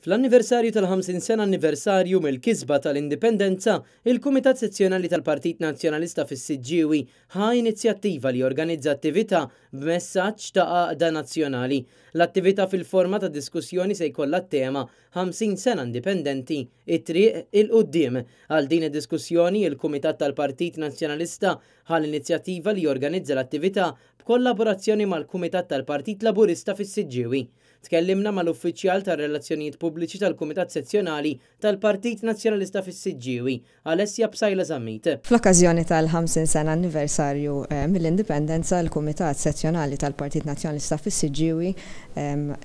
Fl-anniversarju tal-50 sena anniversarju mill-kisba tal-Indipendenza, il-Kumitat Sezzjonali tal-Partit Nazzjonalista fis-Siġġiewi ħa inizjattiva li jorganizza attività b'messaġġ ta' għaqda nazzjonali. L-attività fil-forma ta' diskussjoni se jkollha t-tema Ħamsin Sena Indipendenti, It-Triq 'il Quddiem. Għal din id-diskussjoni, il-Kumitat tal-Partit Nazzjonalista ħa l-inizjattiva li jorganizza l-attività b'kollaborazzjoni mal-Kumitat tal-Partit Laburista fis-Siġġiewi. Tkellimna mal-uffiċjal tar-relazzjonijiet pubbliċi tal-Kumitat Sezzjonali tal-Partit Nazzjonalista fis-Siġġiewi, Alessia Psaila Zammit. Fl-okkażjoni tal-50 sena anniversarju mill-Indipendenza, il-Kumitat Sezzjonali tal-Partit Nazzjonalista fis-Siġġiewi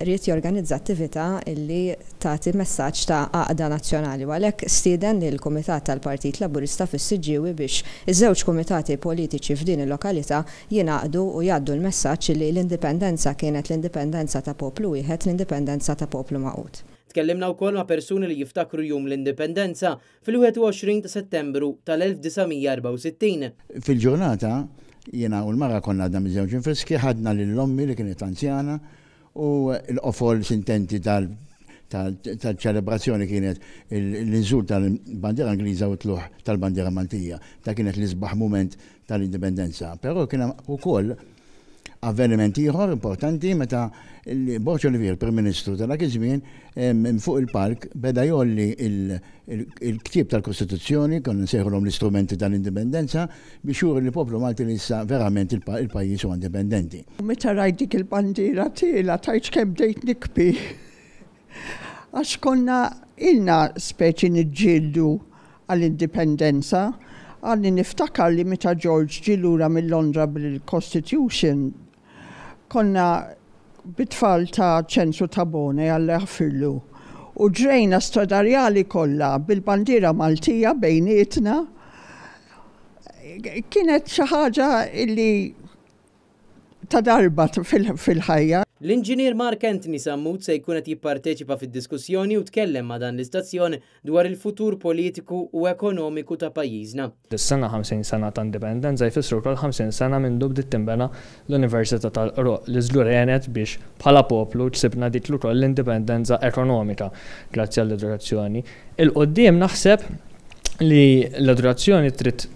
ried jorganizza attività li tagħti messaġġ ta' għaqda nazzjonali u għalhekk stieden lill-Kumitat tal-Partit Laburista fis-Siġġiewi biex iż-żewġ kumitati politiċi f'din il-lokalità jingħaqdu u jgħaddu l-messaġġ li l-Indipendenza kienet l-Indipendenza ta' poplu wieħed, l-Indipendenza ta' poplu magħqud. Tkellimna wkoll ma' persuni li jiftakru Jum l-Indipendenza fil-21 ta' Settembru tal-1964. Fil-ġurnata, jiena u l-mara konna għadna miżewġin friski, ħadna lil ommi li kienet anzjana u l-qofol sintenti tal-ċelebrazzjoni kienet l-inżul tal-bandiera Ingliża u t-tlugħ tal-bandiera Maltija. Dak kienet l-isbaħ mument tal-Indipendenza. Però kien hemm ukoll avveniment ieħor importanti meta Borg Olivier, Prim Ministru ta' dak iż-żmien, minn fuq il-palk beda jgħolli l-ktieb tal-Kostituzzjoni, konna nsejħulhom l-istrumenti tal-Indipendenza, biex juri li l-poplu Malti li issa verament il-pajjiż huwa indipendenti. U meta rajt dik il-bandiera tiela' tgħidx kemm bdejt nikbi. Għax konna ilna speċi niġġieldu għall-indipendenza. Għadni niftakar li meta George ġie lura mil-Londra bil-Constitution, Konna bit-tfal ta' Ċentru Tabone, Alla jaħfirlu, u ġrejna stradarjali kollha bil-bandiera Maltija bejnietna. Kienet xi ħaġa li ta' darba fil-ħajja. L-Inġinier Mark Anthony Sammut se jkun qed jipparteċipa fid-diskussjoni u tkellem ma' dan l-istazzjon dwar il-futur politiku u ekonomiku ta' pajjiżna. Dis-sena 50 sena ta' indipendenza jfissru wkoll 50 sena mindu bdiet tinbena l-Università tal-Qruq li żgur għenet biex bħala poplu ksibna dik li wkoll l-indipendenza ekonomika grazzi għall-edukazzjoni. 'il quddiem naħseb li l-edukazzjoni trid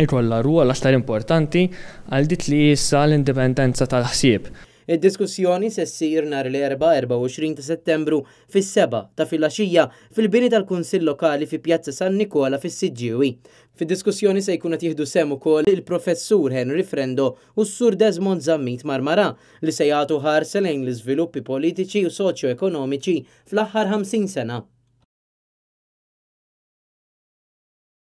ikollha rwol aktar importanti għal dik li hi issa l-indipendenza tal-ħsieb. Id-diskussjoni se ssir nhar l-Erbgħa 24 ta' Settembru fis-sebgħa ta' filgħaxija fil-bini tal-Kunsill Lokali fi Pjazza San Nikola fis-Siġġiewi. Fid-diskussjoni se jkun qed jieħdu sehem ukoll il-Professur Henry Frendo u s-Sur Desmond Zammit Marmarà li se jagħtu ħarsa lejn l-iżviluppi politiċi u soċjoekonomiċi fl-aħħar 50 sena.